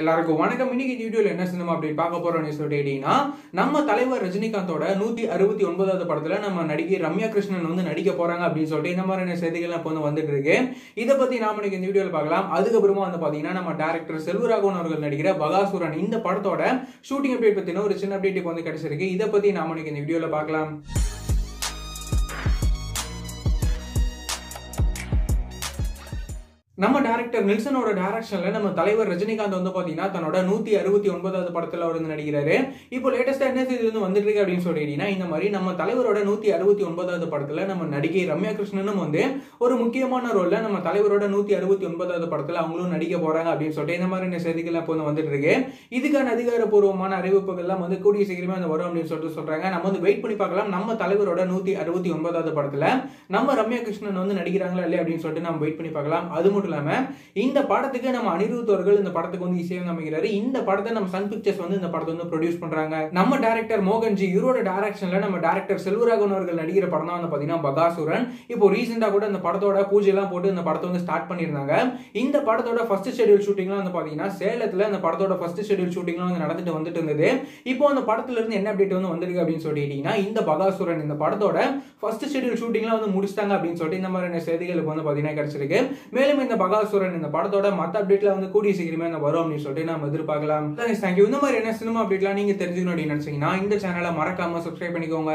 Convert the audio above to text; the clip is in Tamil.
எல்லாருக்கும் வணக்கம். இன்னைக்கு வீடியோவில் என்ன சினிமா அப்படி பார்க்க போறோம்னு சொல்லிட்டீங்கன்னா நம்ம தலைவர் ரஜினிகாந்தோட நூத்தி அறுபத்தி ஒன்பதாவது படத்துல நம்ம நடிகை ரம்யா கிருஷ்ணன் வந்து நடிக்க போறாங்க அப்படின்னு சொல்லிட்டு இந்த மாதிரியான செய்திகள் இப்போ வந்து வந்துட்டு இருக்கு. இதை பத்தி நாம இன்னைக்கு இந்த வீடியோவில் பார்க்கலாம். அதுக்கப்புறமா வந்து பாத்தீங்கன்னா நம்ம டேரக்டர் செல்வராகவன் அவர்கள் நடிக்கிற பகாசுரன் இந்த படத்தோட ஷூட்டிங் அப்டேட் பத்தின ஒரு சின்ன அப்டேட் இப்போ வந்து கிடைச்சிருக்கு. இதை பத்தி நாம இன்னைக்கு இந்த வீடியோவில் பார்க்கலாம். நம்ம டேரக்டர் நில்சனோட டேரக்ஷன்ல நம்ம தலைவர் ரஜினிகாந்த் வந்து பாத்தீங்கன்னா தன்னோட நூத்தி அறுபத்தி ஒன்பதாவது படத்துல வந்து நடிக்கிறாரு. இப்போ லேட்டஸ்டா என்ன செய்தி வந்து வந்துட்டு இருக்கு அப்படின்னு சொல்லிட்டீங்கன்னா இந்த மாதிரி நம்ம தலைவரோட நூத்தி அறுபத்தி ஒன்பதாவது படத்துல நம்ம நடிகை ரம்யா கிருஷ்ணனும் வந்து ஒரு முக்கியமான ரோல்ல நம்ம தலைவரோட நூத்தி அறுபத்தி ஒன்பதாவது படத்துல அவங்களும் நடிக்க போறாங்க அப்படின்னு சொல்லிட்டு இந்த மாதிரி செய்திகள் இப்போ வந்து வந்துட்டு இருக்கு. இதுக்கான அதிகாரப்பூர்வமான அறிவிப்புகள்லாம் வந்து கூடிய சீக்கிரமே வந்து வரும் அப்படின்னு சொல்லிட்டு சொல்றாங்க. நம்ம வந்து வெயிட் பண்ணி பார்க்கலாம். நம்ம தலைவரோட நூத்தி அறுபத்தி ஒன்பதாவது படத்துல நம்ம ரம்யா கிருஷ்ணன் வந்து நடிக்கிறாங்களா இல்லையா அப்படின்னு சொல்லிட்டு நம்ம வெயிட் பண்ணி பார்க்கலாம். அது மட்டும் மட்டும் இல்லாமல் இந்த படத்துக்கு நம்ம அனிருத் அவர்கள் இந்த படத்துக்கு வந்து இசையம் அமைக்கிறாரு இந்த படத்தை நம்ம சன் பிக்சர்ஸ் வந்து இந்த படத்தை வந்து ப்ரொடியூஸ் பண்றாங்க. நம்ம டேரக்டர் மோகன்ஜி இவரோட டைரக்ஷன்ல நம்ம டேரக்டர் செல்வராகவன் அவர்கள் நடிக்கிற படம் தான் வந்து பாத்தீங்கன்னா பகாசுரன். இப்போ ரீசெண்டா கூட இந்த படத்தோட பூஜை எல்லாம் போட்டு இந்த படத்தை வந்து ஸ்டார்ட் பண்ணியிருந்தாங்க. இந்த படத்தோட ஃபர்ஸ்ட் ஷெடியூல் ஷூட்டிங்லாம் வந்து பாத்தீங்கன்னா சேலத்துல இந்த படத்தோட ஃபர்ஸ்ட் ஷெடியூல் ஷூட்டிங்லாம் வந்து நடந்துட்டு வந்துட்டு இருந்தது. இப்போ அந்த படத்துல இருந்து என்ன அப்டேட் வந்து வந்திருக்கு அப்படின்னு சொல்லிட்டீங்கன்னா இந்த பகாசுரன் இந்த படத்தோட ஃபர்ஸ்ட் ஷெடியூல் ஷூட்டிங்லாம் வந்து முடிச்சிட்டாங்க அப்படின்னு சொல்லிட்டு இந்த மாதிரியான செய்திகளுக்கு வந்து பாத்தீங்கன்னா கிடைச்சிருக்கு. மேலும் இந்த பகாசுரன் இந்த படத்தோட மத்த அப்டேட்ல வந்து கூடிய சீக்கிரமே அந்த வரும் அப்படின்னு சொல்லிட்டு நம்ம எதிர்பார்க்கலாம். தேங்க்யூ இந்த மாதிரி என்ன சினிமா அப்டேட்லாம் நீங்க தெரிஞ்சுக்கணும் அப்படின்னு நினைச்சீங்கன்னா இந்த சேனலை மறக்காம சப்ஸ்கிரைப் பண்ணிக்கோங்க.